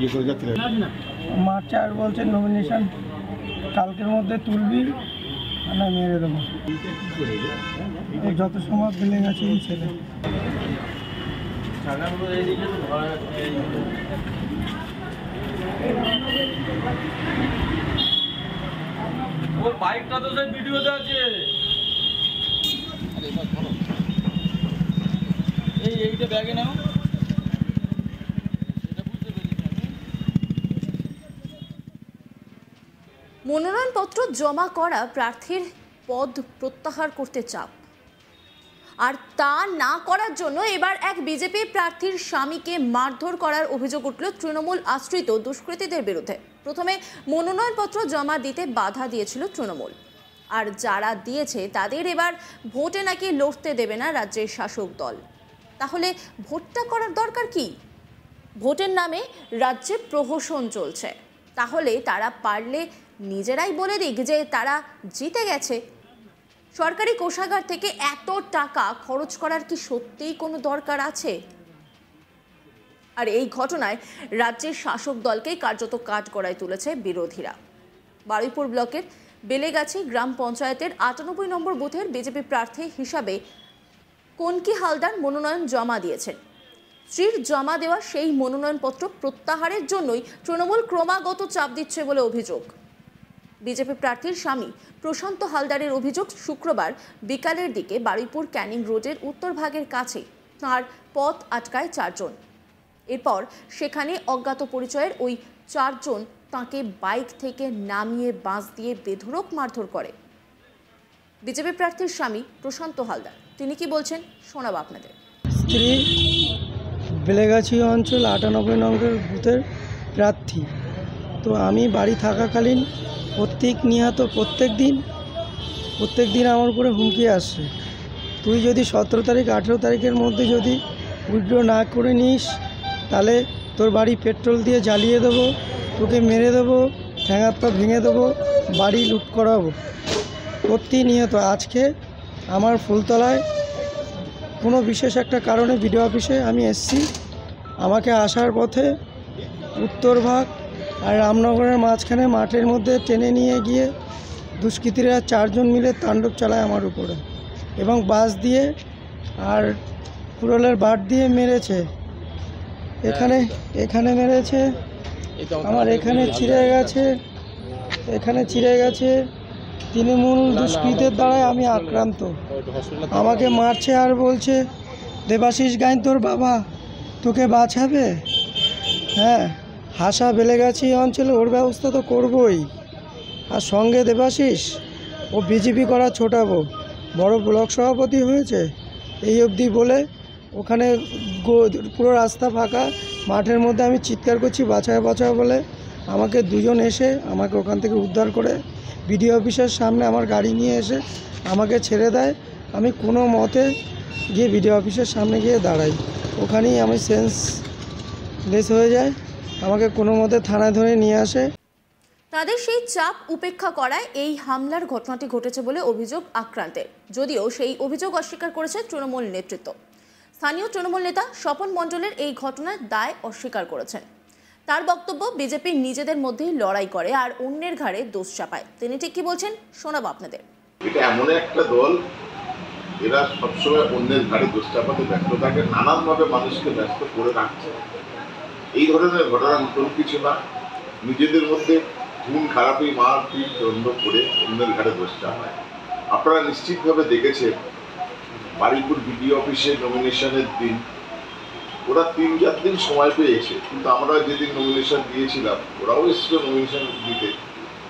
ইয়ে করে যাচ্ছিলেন? মার্চ আর বলছে নমিনেশন কালকের মধ্যে তুলবি না মেরে দেবো। যত সময় বিল্ডিং আছে এই ছেলে। ওর বাইকটা তো সেই ভিডিওতে আছে। এই এইটা ব্যাগে নাও এটা বুঝতে পেরেছি আমি। মনোনয়নপত্র জমা করা প্রার্থীর পদ প্রত্যাহার করতে চাপ। আর তা না করার জন্য এবার এক বিজেপি প্রার্থীর স্বামীকে মারধর করার অভিযোগ উঠল তৃণমূল আশ্রিত দুষ্কৃতীদের বিরুদ্ধে। প্রথমে মনোনয়নপত্র জমা দিতে বাধা দিয়েছিল তৃণমূল। আর যারা দিয়েছে তাদের এবার ভোটে নাকি লড়তে দেবে না রাজ্যের শাসক দল। তাহলে ভোটটা করার দরকার কি? ভোটের নামে রাজ্যে প্রহসন চলছে। তাহলে তারা পারলে নিজেরাই বলে দিক যে তারা জিতে গেছে। সরকারি কোষাগার থেকে এত টাকা খরচ করার কি সত্যিই কোনো দরকার আছে? আর এই ঘটনায় রাজ্যের শাসক দলকেই কার্যত কাঠ গড়ায় তুলেছে বিরোধীরা। বারুইপুর ব্লকের বেলেগাছি গ্রাম পঞ্চায়েতের আটানব্বই নম্বর বুথের বিজেপি প্রার্থী হিসাবে কনকি হালদার মনোনয়ন জমা দিয়েছেন। স্ত্রীর জমা দেওয়া সেই মনোনয়নপত্র প্রত্যাহারের জন্যই তৃণমূল ক্রমাগত চাপ দিচ্ছে বলে অভিযোগ। বিজেপি প্রার্থীর স্বামী প্রশান্ত হালদারের অভিযোগ শুক্রবার বিকালের দিকে বারুইপুর ক্যানিং রোডের উত্তর ভাগের কাছে তাঁর পথ আটকায় চারজন। এরপর সেখানে অজ্ঞাত পরিচয়ের ওই চারজন তাঁকে বাইক থেকে নামিয়ে বাঁশ দিয়ে বেধড়ক মারধর করে। বিজেপি প্রার্থীর স্বামী প্রশান্ত হালদার। তিনি কি বলছেন শোনাব আপনাদের। স্ত্রী বেলেগাছি অঞ্চল, আটানব্বই নম্বর বুথের প্রার্থী। তো আমি বাড়ি থাকাকালীন প্রত্যেক নিহত প্রত্যেক দিন প্রত্যেক দিন আমার উপরে হুমকি আসছে তুই যদি সতেরো তারিখ, আঠেরো তারিখের মধ্যে যদি উইড্রো না করে নিস, তাহলে তোর বাড়ি পেট্রোল দিয়ে জ্বালিয়ে দেবো, তোকে মেরে দেবো পা ভেঙে দেবো, বাড়ি লুট করাবো। প্রতি নিহত আজকে আমার ফুলতলায় কোনো বিশেষ একটা কারণে বিডিও অফিসে আমি এসছি। আমাকে আসার পথে উত্তরভাগ আর রামনগরের মাঝখানে মাঠের মধ্যে টেনে নিয়ে গিয়ে দুষ্কৃতীরা চারজন মিলে তাণ্ডব চালায় আমার উপরে এবং বাস দিয়ে আর কুড়লের বাট দিয়ে মেরেছে। এখানে এখানে মেরেছে। আমার এখানে ছিঁড়ে গেছে। এখানে ছিঁড়ে গেছে। তৃণমূল দুষ্কৃতের দ্বারাই আমি আক্রান্ত। আমাকে মারছে আর বলছে, দেবাশিস গাইন, তোর বাবা তোকে বাঁচাবে? হ্যাঁ হাসা বেলে গেছে এই অঞ্চলে, ওর ব্যবস্থা তো করবই। আর সঙ্গে দেবাশিস, ও বিজেপি করা ছোটাবো বড় ব্লক সভাপতি হয়েছে। এই অবধি বলে ওখানে পুরো রাস্তা ফাঁকা, মাঠের মধ্যে আমি চিৎকার করছি বাঁচায় বাঁচায় বলে আমাকে দুজন এসে আমাকে ওখান থেকে উদ্ধার করে বিডিও অফিসের সামনে আমার গাড়ি নিয়ে এসে আমাকে ছেড়ে দেয়। আমি কোনো মতে গিয়ে বিডিও অফিসের সামনে গিয়ে দাঁড়াই। ওখানেই আমি সেন্স লেস হয়ে যায় আমাকে কোনো মতে থানায় ধরে নিয়ে আসে। তাদের সেই চাপ উপেক্ষা করায় এই হামলার ঘটনাটি ঘটেছে বলে অভিযোগ আক্রান্তের। যদিও সেই অভিযোগ অস্বীকার করেছে তৃণমূল নেতৃত্ব। স্থানীয় তৃণমূল নেতা স্বপন মণ্ডলের এই ঘটনার দায় অস্বীকার করেছেন। তার বক্তব্য বিজেপি নিজেদের মধ্যেই লড়াই করে আর অন্যের ঘাড়ে দোষ চাপায়। তিনি ঠিক কি বলছেন শোনাব আপনাদের। এটা এমন একটা দল, এরা সবসময় অন্যের ঘাড়ে দোষ চাপাতে ব্যস্ত থাকে, নানানভাবে মানুষকে ব্যস্ত করে রাখছে। এই ধরনের ঘটনা নতুন কিছু না। নিজেদের মধ্যে খুন খারাপই মার পিট দ্বন্দ্ব করে অন্যের ঘাড়ে দোষ চাপায়। আপনারা নিশ্চিতভাবে দেখেছেন বাড়িপুর বিডিও অফিসে নমিনেশনের দিন ওরা তিন চার দিন সময় পেয়েছে, কিন্তু আমরা যেদিন নমিনেশন দিয়েছিলাম, ওরাও এসেছিল নমিনেশন দিতে।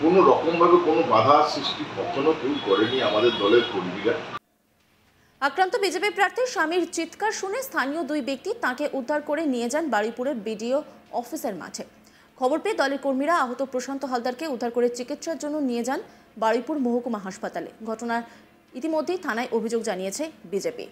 কোনো রকমভাবে কোনো বাধা সৃষ্টি কখনো কেউ করেনি আমাদের দলের কর্মীরা। আক্রান্ত বিজেপি প্রার্থী স্বামীর চিৎকার শুনে স্থানীয় দুই ব্যক্তি তাকে উদ্ধার করে নিয়ে যান বারুইপুরের বিডিও অফিসের মাঠে। খবর পেয়ে দলের কর্মীরা আহত প্রশান্ত হালদারকে উদ্ধার করে চিকিৎসার জন্য নিয়ে যান বারুইপুর মহকুমা হাসপাতালে। ঘটনার ইতিমধ্যেই থানায় অভিযোগ জানিয়েছে বিজেপি।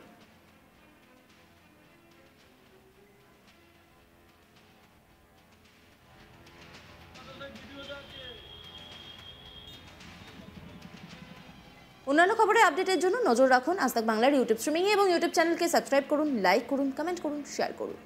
অন্যান্য খবরের আপডেটের জন্য নজর রাখুন আজ বাংলার ইউটিউব স্ট্রিমিং এবং ইউটিউব চ্যানেলকে সাবস্ক্রাইব করুন, লাইক করুন, কমেন্ট করুন, শেয়ার করুন।